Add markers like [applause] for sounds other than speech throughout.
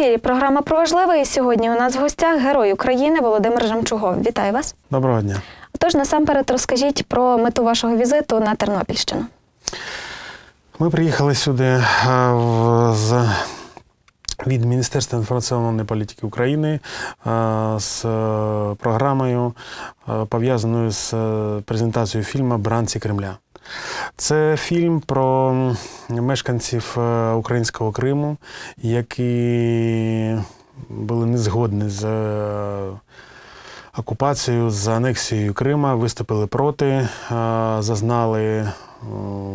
ефірі програма про важливе. І сьогодні у нас в гостях герой України Володимир Жемчугов. Вітаю вас. Доброго дня. Тож насамперед розкажіть про мету вашого візиту на Тернопільщину. Ми приїхали сюди е, з, від Міністерства інформаційної політики України е, з е, програмою, пов'язаною з презентацією фільму Бранці Кремля. Це фільм про мешканців е, українського Криму, які були не згодні з е, окупацією, з анексією Крима, виступили проти, е, зазнали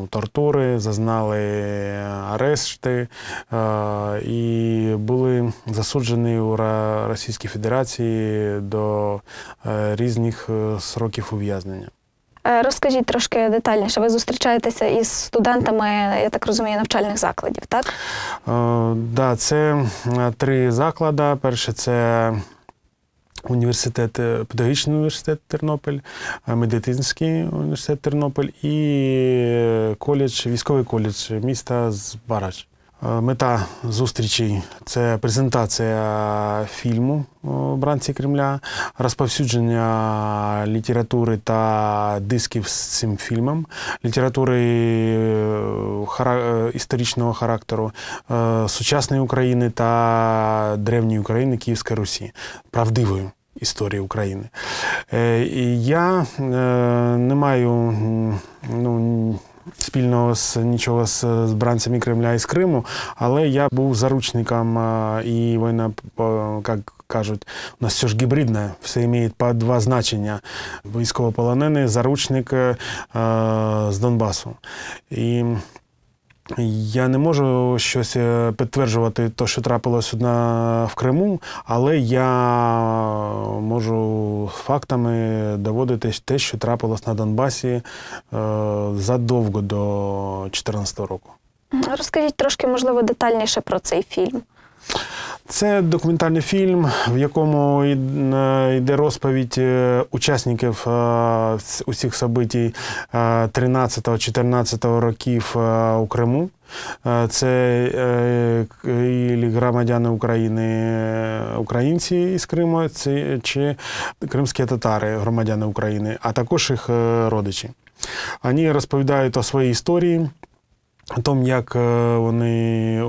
тортури, зазнали арешти і були засуджені у Російській Федерації до різних сроків ув'язнення. Е, Розкажіть трошки детальніше. Ви зустрічаєтеся із студентами, я так розумію, навчальних закладів, так? Е, Да, це е, три заклади. Перше це університет, педагогічний університет Тернопіль, медицинський університет Тернопіль і коледж, військовий коледж міста Збарач. Е, Мета зустрічі це презентація фільму Бранці Кремля, розповсюдження літератури та дисків з цим фільмом, літератури е, е, історичного характеру, е, сучасної України та древньої України Київської Русі, правдивої історії України. Е, я е, не маю ну, спільного з нічого з, бранцями Кремля і з Криму, але я був заручником, е, і війна, як кажуть, у нас все ж гібридне, все має по два значення. Військовополонений, заручник е, з Донбасу. І я не можу щось е, підтверджувати, те, що трапилось на, в Криму, але я можу фактами доводити те, що трапилось на Донбасі е, задовго до 2014 року. Розкажіть трошки, можливо, детальніше про цей фільм. Це документальний фільм, в якому йде розповідь е, учасників е, усіх событий 13-14 років е, у Криму. Це і громадяни України, українці із Криму, це чи кримські татари, громадяни України, а також їх родичі. Вони розповідають о своїй історії. О тому, як е, вони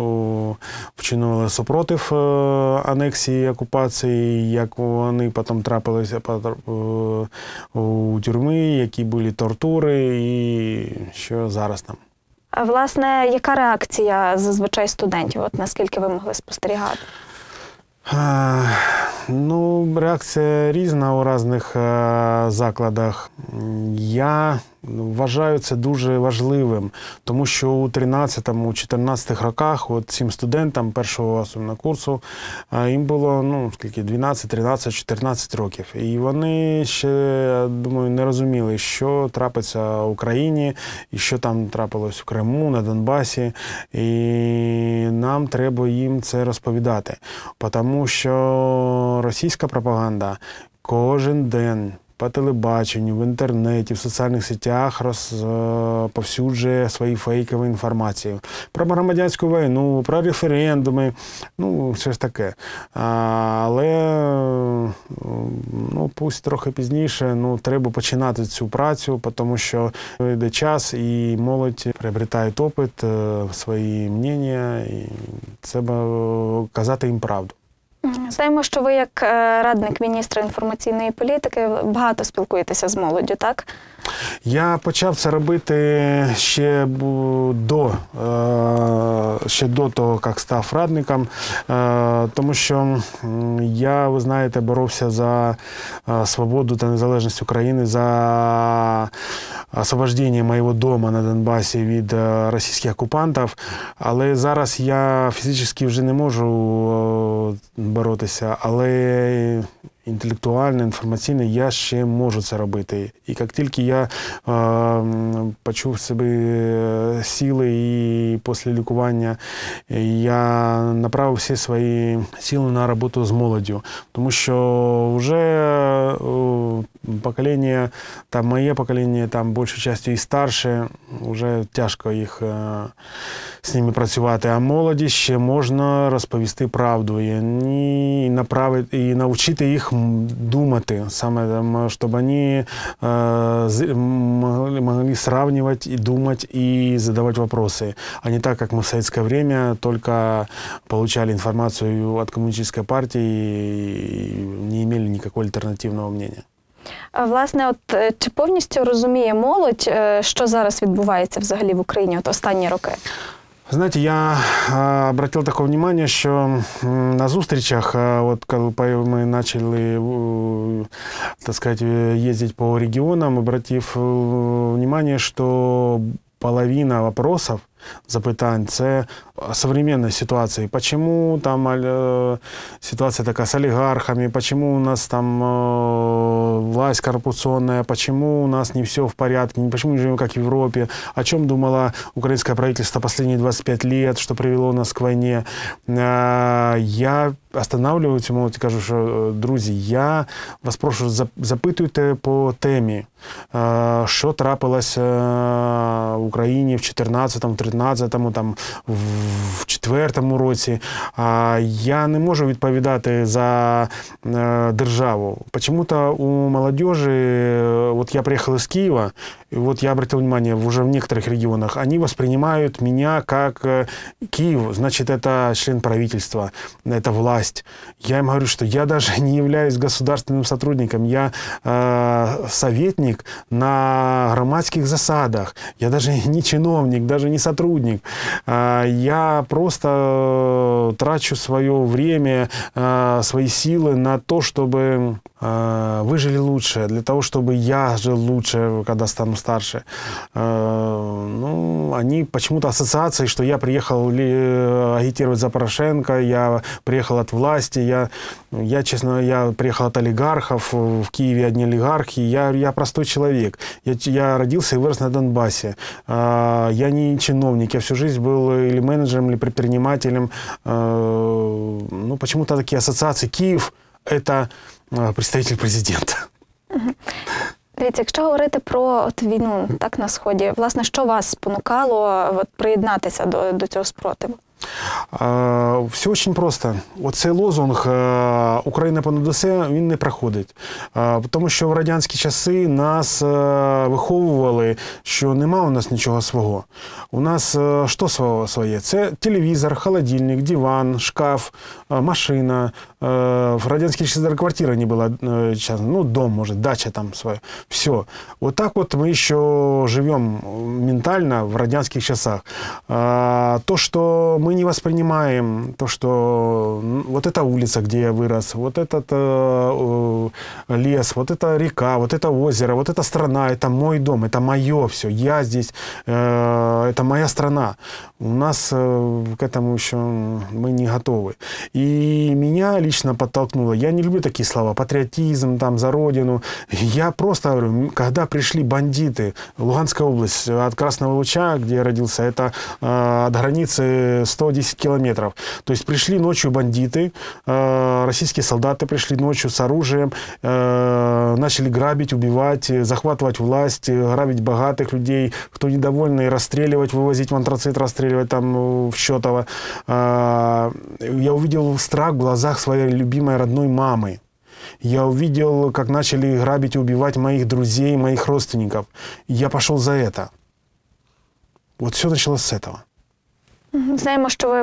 вчинили супротив е, анексії окупації, як вони потім трапилися е, у тюрми, які були тортури, і що зараз там. А власне, яка реакція зазвичай студентів? От наскільки ви могли спостерігати? Ну, реакція різна у різних закладах. Я вважаю це дуже важливим, тому що у 13-14 роках, от цим студентам першого особливо курсу, е, їм було ну, скільки, 12, 13, 14 років. І вони ще, я думаю, не розуміли, що трапиться в Україні і що там трапилось в Криму, на Донбасі. І нам треба їм це розповідати. Тому що російська пропаганда кожен день по телебаченню, в інтернеті, в соціальних сетях розповсюджує свої фейкові інформації про громадянську війну, про референдуми, ну, все ж таке. Але ну, пусть трохи пізніше, ну, треба починати цю працю, тому що йде час і молодь приобретає опит, е, свої мнення, і треба казати їм правду. Знаємо, що ви, як е, радник міністра інформаційної політики, багато спілкуєтеся з молоддю, так? Я почав це робити ще до, е, ще до того, як став радником, е, тому що я, ви знаєте, боровся за свободу та незалежність України, за освобождення моєго дому на Донбасі від е, російських окупантів. Але зараз я фізично вже не можу е, боротися, але інтелектуально, інформаційно, я ще можу це робити. І як тільки я е, почув себе е, сили і після лікування я направив всі свої сили на роботу з молоддю, тому що вже е, покоління, там моє покоління, там більшою частю і старше, вже тяжко їх з ними працювати. А молоді ще можна розповісти правду і, направити і навчити їх думати, саме там, щоб вони е, могли, могли сравнивать и думать и задавать вопросы, а не так, как мы в советское время только получали информацию от коммунистической партии и не имели никакого альтернативного мнения. Власне, от е, чи повністю розуміє молодь, е, що зараз відбувається взагалі в Україні от останні роки? Знаете, я а, обратил такое внимание, что на зустрічах, а, вот когда мы начали, так сказать, э, ездить по регионам, обратив э, внимание, что половина вопросов запитань, це современной ситуации. Почему там э, ситуация такая с олигархами, почему у нас там э, власть коррупционная, почему у нас не все в порядке, почему не живем как в Европе, о чем думало украинское правительство последние 25 лет, что привело нас к войне. Э, Я останавливаюся, молодь і кажу, що е, друзі, я вас прошу, зап- запитуйте по темі, е, що трапилося в Україні в 14-му, там, в 4-му році. А Я не можу відповідати за е, державу. Почему-то у молодежи, от я приїхав з Киева, вот я обратил внимание, уже в некоторых регионах, они воспринимают меня как э, Киев, значит, это член правительства, это власть. Я им говорю, что я даже [laughs] не являюсь государственным сотрудником, я э, советник на громадских засадах, я даже [laughs] не чиновник, даже не сотрудник. А, Я просто э, трачу свое время, э, свои силы на то, чтобы э, вы жили лучше, для того, чтобы я жил лучше, когда стану старше. Э, Ну, они почему-то ассоциации, что я приехал ли, э, агитировать за Порошенко, я приехал от власти, я, я честно, я приехал от олигархов, в Киеве одни олигархи, я, я простой человек. Я, я родился и вырос на Донбассе. Я не чиновник, я всю жизнь был или менеджером, или предпринимателем. Э, Ну, почему-то такие ассоциации. Киев – это э, представитель президента. Дивіться, якщо говорити про от війну так на сході, власне, що вас спонукало от, приєднатися до, до цього спротиву? Все очень просто. Оцей лозунг е, Україна понад усе він не проходить. Тому що в радянські часи нас е, виховували, що нема у нас нічого свого. У нас е, що своє? Це телевізор, холодильник, диван, шкаф, машина. В радянські часи квартира не була ну, дом, може, дача там своя. Все. Вот так вот мы еще живем ментально в радянских часах. То, что мы не воспринимаем, то, что вот эта улица, где я вырос, вот этот э, э, лес, вот эта река, вот это озеро, вот эта страна, это мой дом, это мое все, я здесь, э, это моя страна. У нас э, к этому еще мы не готовы. И меня лично подтолкнуло, я не люблю такие слова, патриотизм, там, за родину. [laughs] Я просто говорю, когда пришли бандиты, Луганская область, от Красного Луча, где я родился, это э, от границы 110 километров. То есть пришли ночью бандиты, э, российские солдаты пришли ночью с оружием, э, начали грабить, убивать, э, захватывать власть, грабить богатых людей, кто недовольный, расстреливать, вывозить в антрацит, расстреливать там в Счетово. Я увидел страх в глазах своей любимой родной мамы. Я увидел, как начали грабить и убивать моих друзей, моих родственников. Я пошел за это. Вот все началось с этого. Знаємо, що ви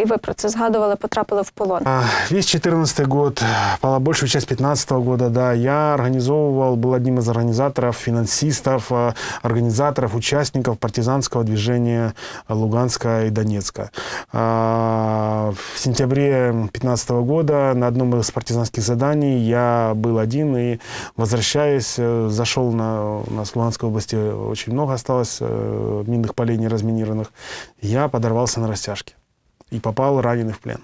і ви про це згадували, потрапили в полон. А, Весь 14 год, большую часть 15 года, да, я организовывал, был одним из организаторов, финансистов, а, организаторов, участников партизанского движения Луганска и Донецка. А, В сентябре 15 года на одном из партизанских заданий я был один и, возвращаясь, э, зашел на, у нас в Луганской области очень много осталось э, минных полей не разминированных. Я подорвался на растяжке и попал раненый в плен.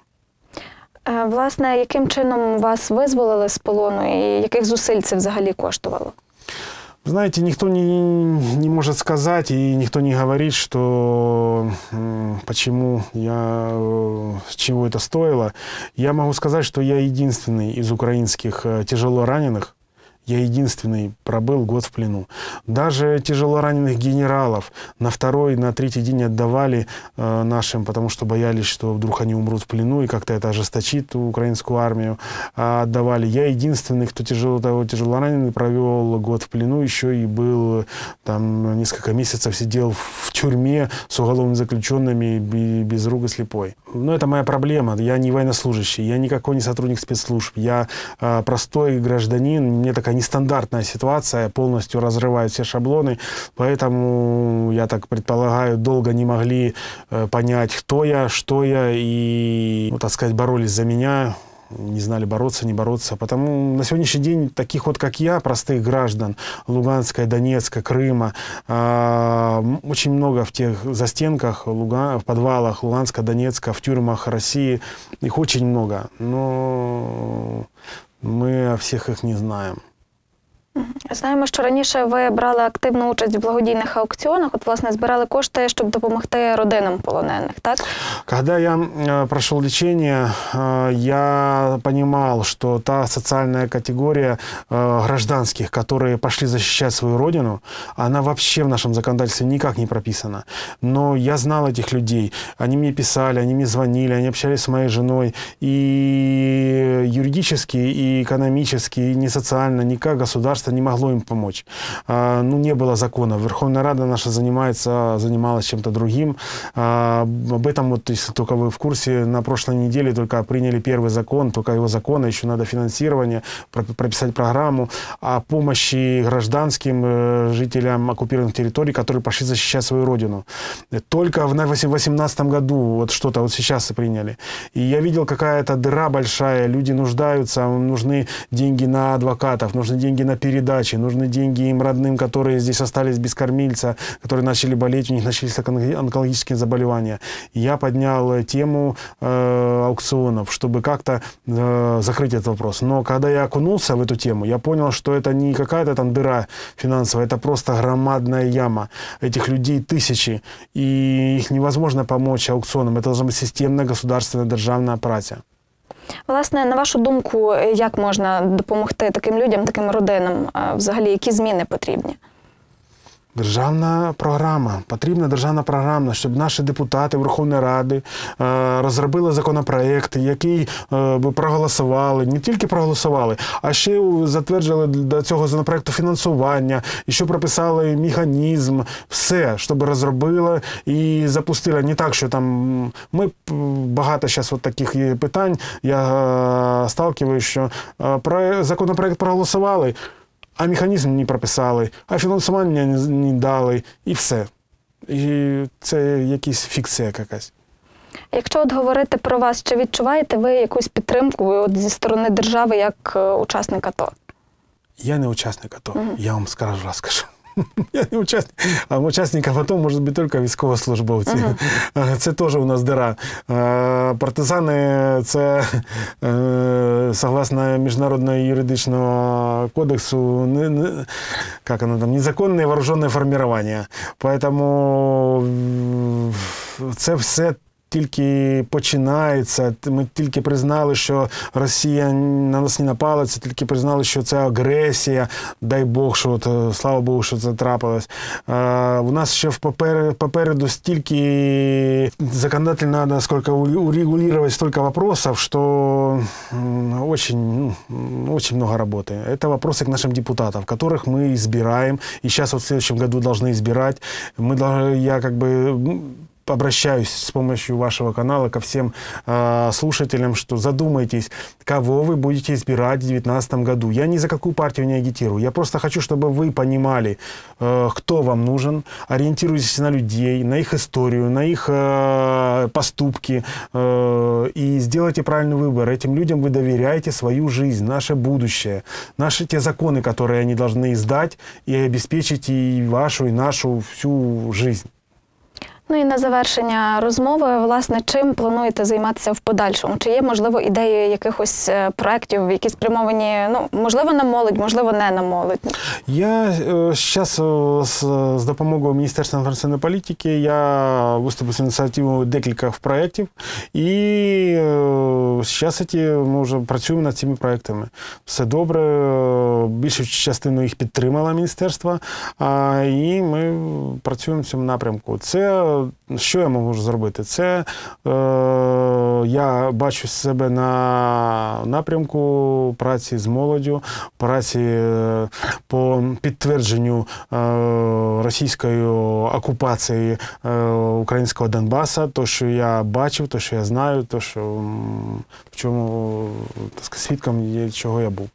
Е, Власне, яким чином вас визволили з полону і яких зусиль це взагалі коштувало? Вы Знаете, никто не, не может сказать и никто не говорит, что м, почему я, э, с чего это стоило. Я могу сказать, что я единственный из украинских э, тяжело раненых, я единственный пробыл год в плену. Даже тяжело раненых генералов на второй, на третий день отдавали э, нашим, потому что боялись, что вдруг они умрут в плену и как-то это ожесточит украинскую армию. А отдавали. Я единственный, кто тяжело, того тяжело раненый, провел год в плену, еще и был там несколько месяцев сидел в тюрьме с уголовными заключенными бе- без рук и слепой. Но это моя проблема. Я не военнослужащий, я никакой не сотрудник спецслужб. Я э, простой гражданин. Мне такая нестандартная ситуация, полностью разрывает все шаблоны. Поэтому, я так предполагаю, долго не могли э, понять, кто я, что я. И, ну, так сказать, боролись за меня не знали, бороться, не бороться. Потому на сегодняшний день таких вот, как я, простых граждан Луганска, Донецка, Крыма, а, м, очень много в тех застенках, Луга, в подвалах Луганска, Донецка, в тюрьмах России. Их очень много. Но мы о всех их не знаем. Знаємо, що раніше ви брали активну участь в благодійних аукціонах, от власне збирали кошти, щоб допомогти родинам полонених, так? Когда я э, прошел лечение, э, я понимал, что та социальная категория э, гражданских, которые пошли защищать свою родину, она вообще в нашем законодательстве никак не прописана. Но я знал этих людей. Они мне писали, они мне звонили, они общались с моей женой. И юридически, и экономически, и не социально никак государство не могло им помочь. А, Ну, не было закона. Верховная Рада наша занимается, занималась чем-то другим. А, Об этом, вот, если только вы в курсе, на прошлой неделе только приняли первый закон, только его закона, еще надо финансирование, про- прописать программу о помощи гражданским э, жителям оккупированных территорий, которые пошли защищать свою родину. Только в 2018 году вот что-то вот сейчас и приняли. И я видел, какая-то дыра большая, люди нуждаются, нужны деньги на адвокатов, нужны деньги на передачи, нужны деньги им родным, которые здесь остались без кормильца, которые начали болеть, у них начались онко- онкологические заболевания. Я поднял э, тему э, аукционов, чтобы как-то э, закрыть этот вопрос. Но когда я окунулся в эту тему, я понял, что это не какая-то там дыра финансовая, это просто громадная яма. Этих людей тысячи, и их невозможно помочь аукционам. Это должна быть системная государственная державная праця. Власне, на вашу думку, як можна допомогти таким людям, таким родинам? Взагалі, які зміни потрібні? Державна програма. Потрібна державна програма, щоб наші депутати Верховної Ради е, розробили законопроект, який е, би проголосували, не тільки проголосували, а ще затверджували до цього законопроекту фінансування, і що прописали механізм, все, щоб розробили і запустили. Не так, що там ми багато зараз от таких є питань. Я е, сталкиваюсь, що про законопроект проголосували а механізм не прописали, а фінансування не, не дали, і все. І це якась фікція якась. Якщо от говорити про вас, чи відчуваєте ви якусь підтримку от зі сторони держави як учасника учасник АТО? Я не учасник АТО, я вам скажу, розкажу. Я не учасник, а учасником АТО можуть бути тільки військовослужбовці. Е, Це теж у нас дира. Е, Партизани це, е, согласно міжнародного юридичного кодексу, не, не, как оно там, незаконне вооруженне формування. Поэтому це все тільки починається. Ми тільки признали, що Росія на нас не напала, це тільки признали, що це агресія. Дай Бог, що от, е, слава Богу, що це трапилось. Е, у нас ще в попер- попереду стільки законодательно надо сколько у- урегулировать столько вопросов, что м, очень, ну, очень много работы. Это вопросы к нашим депутатам, которых мы избираем. И сейчас вот в следующем году должны избирать. Мы, дол- я как бы м, обращаюсь с помощью вашего канала ко всем э, слушателям, что задумайтесь, кого вы будете избирать в 2019 году. Я ни за какую партию не агитирую. Я просто хочу, чтобы вы понимали, э, кто вам нужен, ориентируйтесь на людей, на их историю, на их э, поступки э, и сделайте правильный выбор. Этим людям вы доверяете свою жизнь, наше будущее, наши те законы, которые они должны издать и обеспечить и вашу, и нашу всю жизнь. Ну і на завершення розмови, власне, чим плануєте займатися в подальшому? Чи є можливо ідеї якихось е, проєктів, які спрямовані, ну можливо, на молодь, можливо, не на молодь? Я зараз з, з допомогою Міністерства інформаційної політики я виступив з ініціативою декілька проєктів, і зараз ми вже працюємо над цими проєктами. Все добре, е, більшу частину їх підтримало міністерство, і ми працюємо в цьому напрямку. Це що я можу зробити? Це е, я бачу себе на напрямку праці з молоддю, праці е, по підтвердженню е, російської окупації е, українського Донбаса, то, що я бачив, то, що я знаю, то, що в чому так свідком є, чого я був.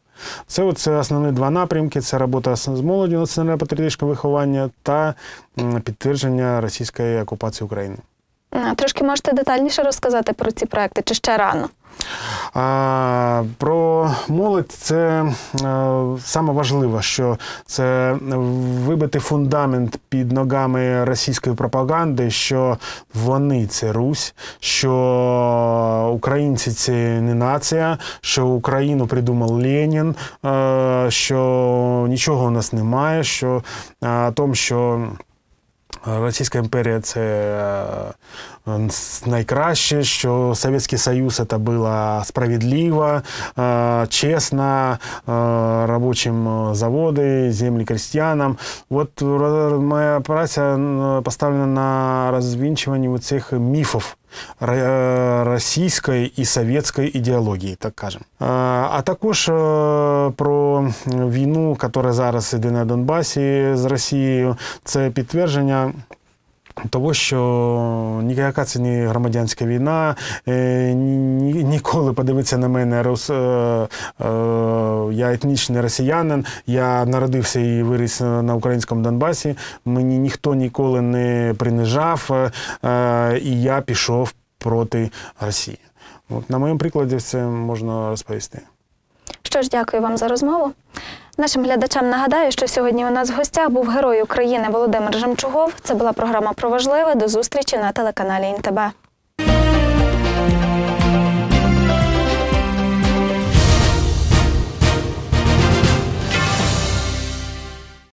Це, от, основні два напрямки: це робота з молоддю, національне патріотичне виховання та підтвердження російської окупації України. Трошки можете детальніше розказати про ці проекти, чи ще рано? Про молодь це е, саме важливо, що це вибити фундамент під ногами російської пропаганди, що вони це Русь, що українці це не нація, що Україну придумав Ленін, е, що нічого у нас немає, що е, том, що. Російська імперія це е, найкраще, що Совєтський Союз це було справедливо, е, чесно, е, робочим заводи, землі крестьянам. От моя праця поставлена на розвінчуванні цих міфів російської і совєтської ідеології, так кажемо. А, також е, про війну, яка зараз іде на Донбасі з Росією, це підтвердження. Того, що ніяка це не громадянська війна, е, ні, ні- ніколи подивитися на мене, рус, е, е, я етнічний росіянин, я народився і виріс на українському Донбасі. Мені ніхто ніколи не принижав, е, е, і я пішов проти Росії. От на моєму прикладі це можна розповісти. Що ж, дякую вам за розмову. Нашим глядачам нагадаю, що сьогодні у нас в гостях був герой України Володимир Жемчугов. Це була програма про важливе. До зустрічі на телеканалі ІНТБ.